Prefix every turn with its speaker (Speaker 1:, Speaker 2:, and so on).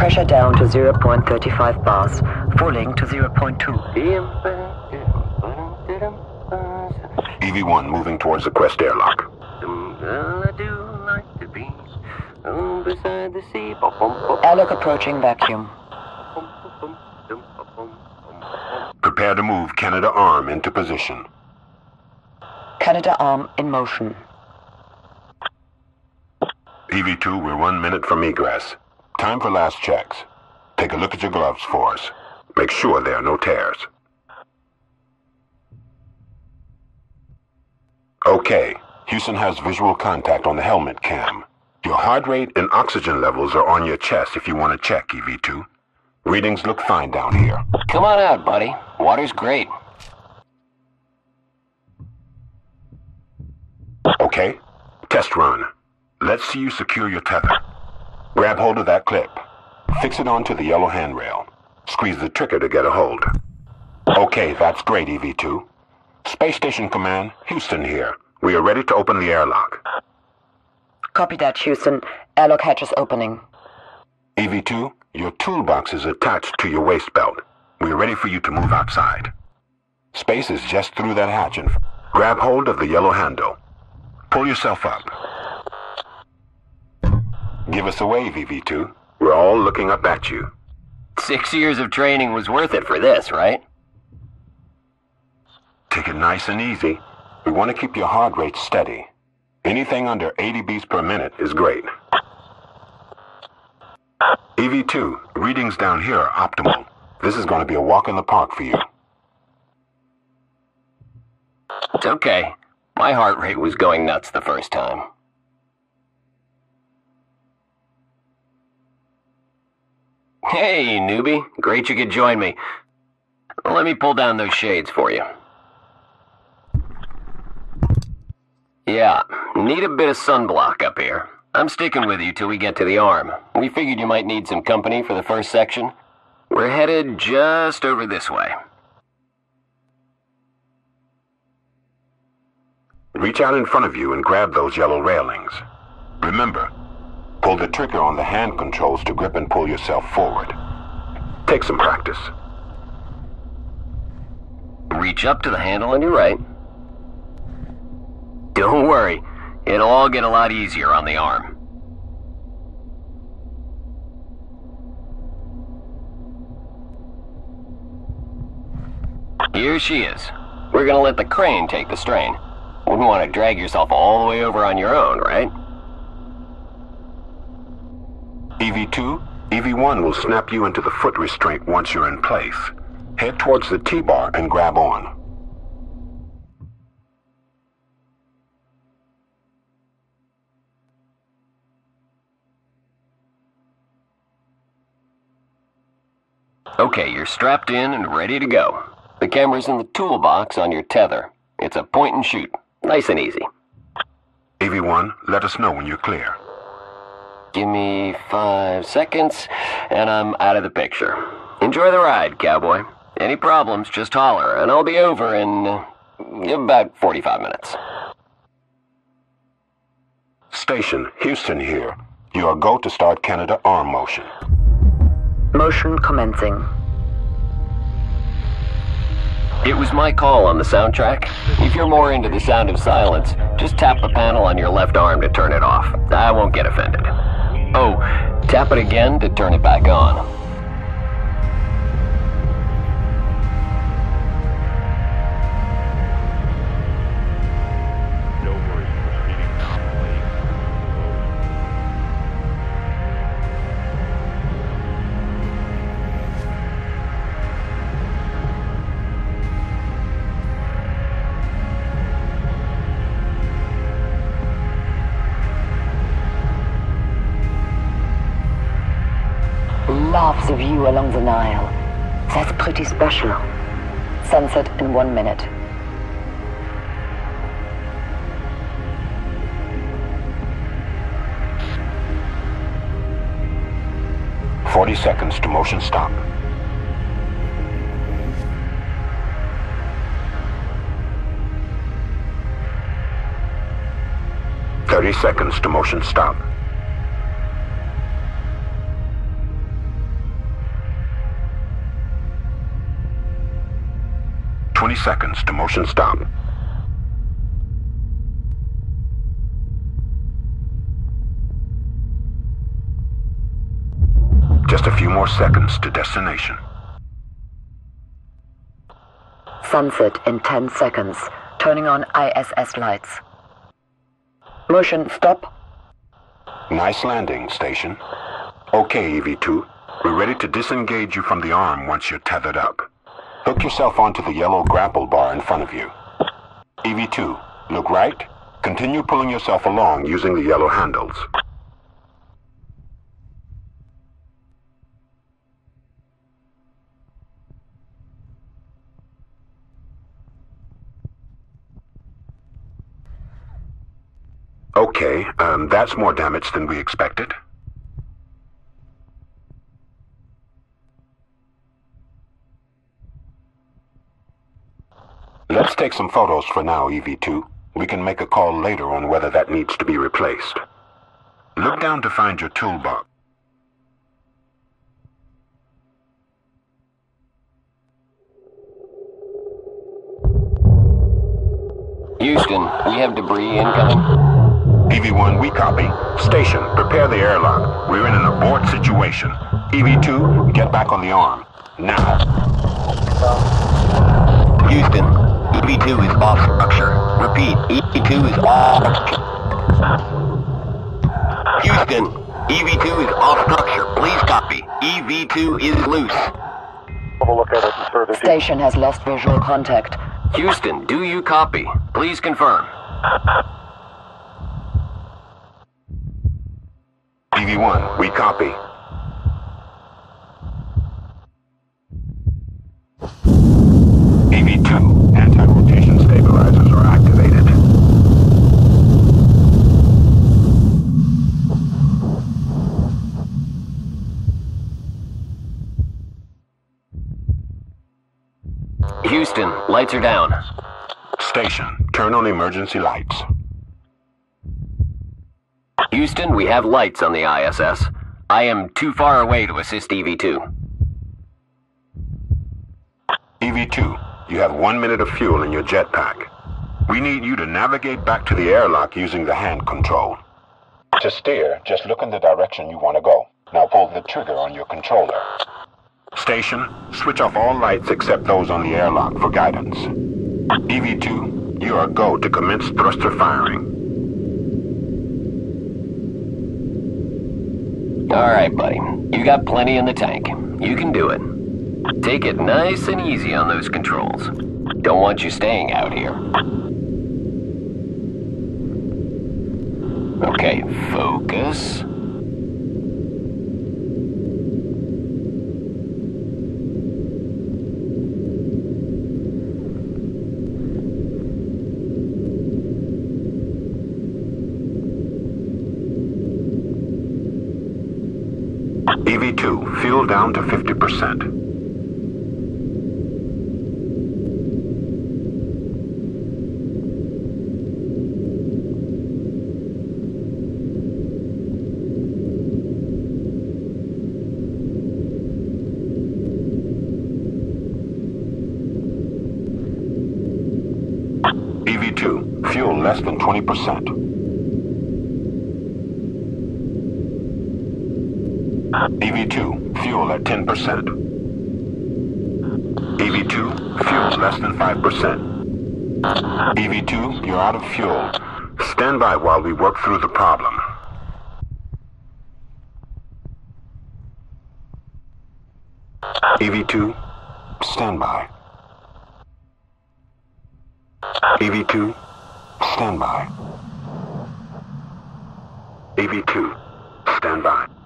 Speaker 1: Pressure down to 0.35 bars, falling to 0.2.
Speaker 2: EV-1 moving towards the Quest airlock.
Speaker 1: Airlock approaching vacuum.
Speaker 2: Prepare to move Canadarm into position.
Speaker 1: Canadarm in motion.
Speaker 2: EV-2, we're one minute from egress. Time for last checks. Take a look at your gloves for us. Make sure there are no tears. Okay, Houston has visual contact on the helmet cam. Your heart rate and oxygen levels are on your chest if you want to check, EV2. Readings look fine down here.
Speaker 3: Come on out, buddy. Water's great.
Speaker 2: Okay, test run. Let's see you secure your tether. Grab hold of that clip. Fix it onto the yellow handrail. Squeeze the trigger to get a hold. Okay, that's great, EV2. Space Station Command, Houston here. We are ready to open the airlock.
Speaker 1: Copy that, Houston. Airlock hatch is opening.
Speaker 2: EV2, your toolbox is attached to your waist belt. We are ready for you to move outside. Space is just through that hatch and grab hold of the yellow handle. Pull yourself up. Give us away, wave, EV2. We're all looking up at you.
Speaker 3: Six years of training was worth it for this, right?
Speaker 2: Take it nice and easy. We want to keep your heart rate steady. Anything under 80 beats per minute is great. EV2, readings down here are optimal. This is going to be a walk in the park for you.
Speaker 3: It's okay. My heart rate was going nuts the first time. Hey, newbie. Great you could join me. Let me pull down those shades for you. Yeah, need a bit of sunblock up here. I'm sticking with you till we get to the arm. We figured you might need some company for the first section. We're headed just over this way.
Speaker 2: Reach out in front of you and grab those yellow railings. Remember, pull the trigger on the hand controls to grip and pull yourself forward. Take some practice.
Speaker 3: Reach up to the handle on your right. Don't worry, it'll all get a lot easier on the arm. Here she is. We're gonna let the crane take the strain. Wouldn't want to drag yourself all the way over on your own, right?
Speaker 2: EV2, EV1 will snap you into the foot restraint once you're in place. Head towards the T-bar and grab on.
Speaker 3: Okay, you're strapped in and ready to go. The camera's in the toolbox on your tether. It's a point and shoot. Nice and easy.
Speaker 2: EV1, let us know when you're clear.
Speaker 3: Give me five seconds, and I'm out of the picture. Enjoy the ride, cowboy. Any problems, just holler, and I'll be over in about 45 minutes.
Speaker 2: Station, Houston here. You are go to start Canadarm motion.
Speaker 1: Motion commencing.
Speaker 3: It was my call on the soundtrack. If you're more into the sound of silence, just tap the panel on your left arm to turn it off. I won't get offended. Oh, tap it again to turn it back on.
Speaker 1: Loves the view along the Nile. That's pretty special. Sunset in one minute.
Speaker 2: Forty seconds to motion stop. Thirty seconds to motion stop. 20 seconds to motion stop. Just a few more seconds to destination.
Speaker 1: Sunset in 10 seconds. Turning on ISS lights. Motion stop.
Speaker 2: Nice landing, station. Okay, EV2. We're ready to disengage you from the arm once you're tethered up. Hook yourself onto the yellow grapple bar in front of you. EV2, look right. Continue pulling yourself along using the yellow handles. Okay, um, that's more damage than we expected. Let's take some photos for now, EV2. We can make a call later on whether that needs to be replaced. Look down to find your toolbox.
Speaker 3: Houston, we have debris incoming.
Speaker 2: EV1, we copy. Station, prepare the airlock. We're in an abort situation. EV2, get back on the arm. Now.
Speaker 3: Houston, EV2 is off structure. Repeat, EV2 is off Houston, EV2 is off structure. Please copy. EV2 is loose.
Speaker 4: Have a look at it and
Speaker 1: Station has lost visual contact.
Speaker 3: Houston, do you copy? Please confirm.
Speaker 2: EV1, we copy. EV2, anti-rotation stabilizers are activated.
Speaker 3: Houston, lights are down.
Speaker 2: Station, turn on emergency lights.
Speaker 3: Houston, we have lights on the ISS. I am too far away to assist E EV2.
Speaker 2: EV2, you have one minute of fuel in your jetpack. We need you to navigate back to the airlock using the hand control. To steer, just look in the direction you want to go. Now pull the trigger on your controller. Station, switch off all lights except those on the airlock for guidance. EV2, you are go to commence thruster firing.
Speaker 3: Alright, buddy. You got plenty in the tank. You can do it. Take it nice and easy on those controls. Don't want you staying out here. Okay, focus.
Speaker 2: EV2, fuel down to 50%. EV2, fuel less than 20%. EV2, fuel at 10%. EV2, fuel less than 5%. EV2, you're out of fuel. Stand by while we work through the problem. EV2, stand by. EV2, stand by. EV2, stand by.